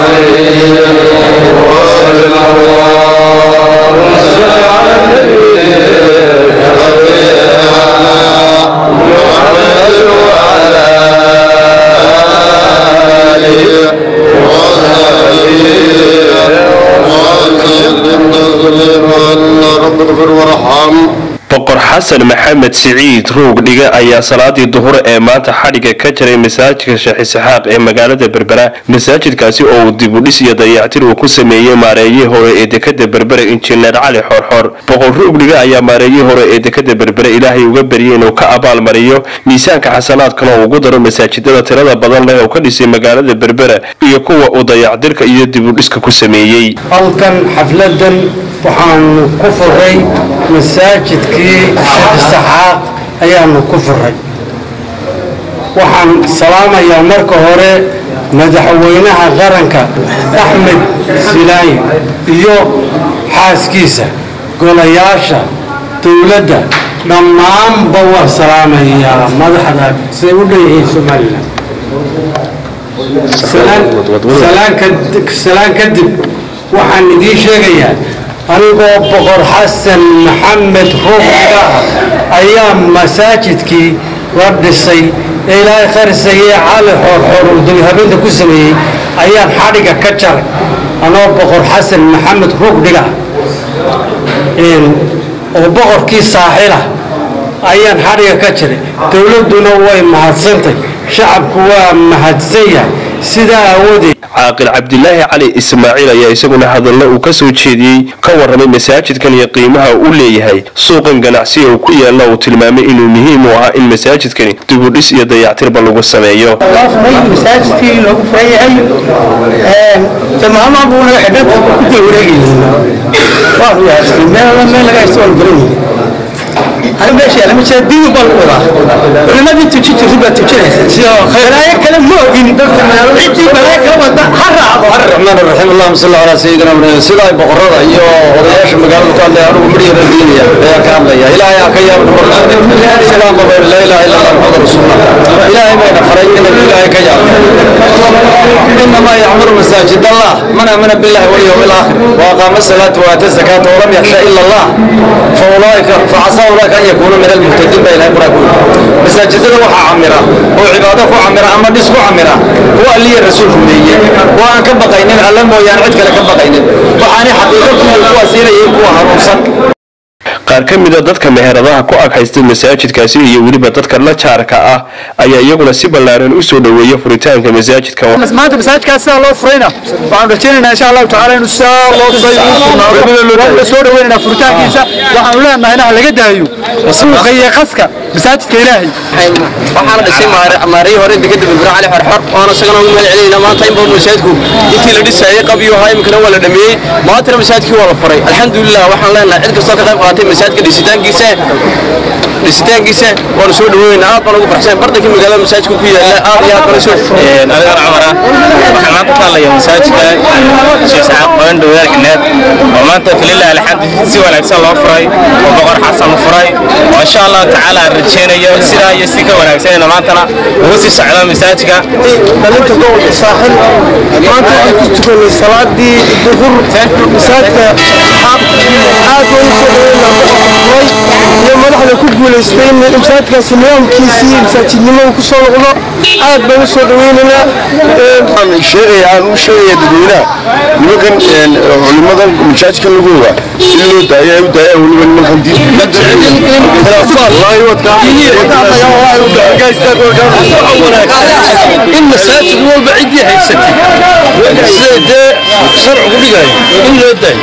boqor xasan maxamed siciid ruug dhiga ayaa salaadii duhur ee maanta xadhiga ka jaray masaajidka sheekh isxaaq ee magaalada berbera masaajidkaasi oo uu dibudhis iyo dayactir uu ku sameeyey maareeyihii hore ee dekada berbera injineer cali xorxor boqor ruug dhiga ayaa maareeyihii hore ee dekada berbera ilaahay uga baryay inuu ka abaalmariyo miisaanka xasanaadkana uu ugu daro masaajidada tirada badan leh oo ka dhisay magaalada berbera iyo kuwa uu dayacdirka iyo dibudhiska ku sameeyey isxaaq ayaanu ku furay waxaan salaamayaa marka hore madaxweynaha qaranka axmed silaayi iyo xaaskiisa golayaasha dowladda. Dhammaanba waan salaamayaa madaxda siday u dhanyihiin somalilan salaan kadib waxaan idiin sheegayaa anigoo boqor xasan maxamed ruuxiga ah ayaa masaajidkii la dhisay ee ilaahay kharisayee cali xoorxoor uu dabihabeynta ku sameeyey ayaan xadhiga ka jaray anoo boqor xasan maxamed ruugdhiga oo boqorkii saaxilah ayaan xadhiga ka jaray dowladduna way mahadsantay shacabku waa mahadsan yahay sidaa aawadeed caaqil cabdilaahi cali ismaaciil ayaa isaguna hadallo uu ka soo jeediyey ka warramay masaajidkan iyo qiimaha uu leeyahay. Suuqan ganacsiga uu ku yaalla uu tilmaamay inuu muhiim u ahaa in masaajidkani dibudhis iyo dayactirba lagu sameeyo masaajidkii loogu furan yahay maalmaha buu naga xidhan ku dul wareegayay waanu yahay meel meel laga haysto waanu garanayay أنا ماشي أنا مش هديه بالقرى أنا ما تجي تجي بقى تجي خلايا كلام ما هو جيني عندي بلايا كلام ده حرة الرحمن الرحيم اللهم صل على سيدنا محمد سيدا بقرة iyo odayaasha magaalada ku hadlaya anugu midhiya radiinaya ayaa ka hadlaya ilaahay aa ka yaab salaam qaba la ilaha illa allah muhammad rasuulullah ilaahay bayna faray inuu ilaahay ka yaab إنما يعمر مساجد الله من آمن بالله واليوم الآخر وأقام الصلاة وآتى الزكاة ولم يخشى إلا الله فأولئك فعسى أولئك أن يكونوا من المهتدين بين أقرأ مساجد الله عمرة وعبادة عمرة أما ديسك عمرة هو اللي الرسول فمية وأن كبقينين علم ويان عدك لكبقينين وحاني حقيقة كل قوة سيرة يكوى هروسك qaar ka mida dadka meheradaha ku ag haysta masaajidkaasi iyo weliba dadka la jaarka ah ayaa iyaguna si ballaaran u soo dhoweeya furitaanka masaajidka maanta masaajidkaas sidaa loo furayna waxaan rajaynaynaa insha allahu tacaala inuu sidaa loo furayo soo dhaweynaynaa furitaankiisa waxaanu leenahay inaha laga daayo suuqa iyo qaska masaajidka ilaahay waxaa la dhisay maariyi hore degada bilbira cali xorxor oona isagana ugu mahad celinayna maanta inba masaajidku intii la dhisayay qabiyo ahaa imikana waa la dhameeyey maantana masaajidkii waa la furay alxamdulilah waxaan leenahay cid kastoo ka qayb qaatay masaajidka dhisitaankiisa dhisitaankiisa waanu soo dhaweynaynaa aad baan ugu farxsan bardankii magaalada masaajidka ku yaalla aad iyo aad baan soo anigan cumara waxaan maanta ka hadlaya masaajidka sheekh saxaaq badan dhawaar ganeed oo maanta fililah alxamdu si wanaagsan loo furay oo boqor xasan furay. Oo insha allahu tacaala aan rajeynayo sidaa iyo si ka wanaagsanayna maantana ugu sii socdo masaajidka. Dhalinta gobolka saaxil maanta waxaan ku tukanay salaadii duhur. Masaajidka saxaab aad baan u soo dhaweynaa iyo madaxda ku guulaystay in masaajidkaasi nidaamkiisii masaajidnimo uu ku soo noqdo aad baan u soo dhaweynaynaa sheegaya aan u sheegaya dadweynaha nimankan culimadan masaajidkan lagu ogaa in loo daaya u daaya weliba nimankan in masaajid walba ciddii haysatay sida dee sharcigu dhigayo in loo daayo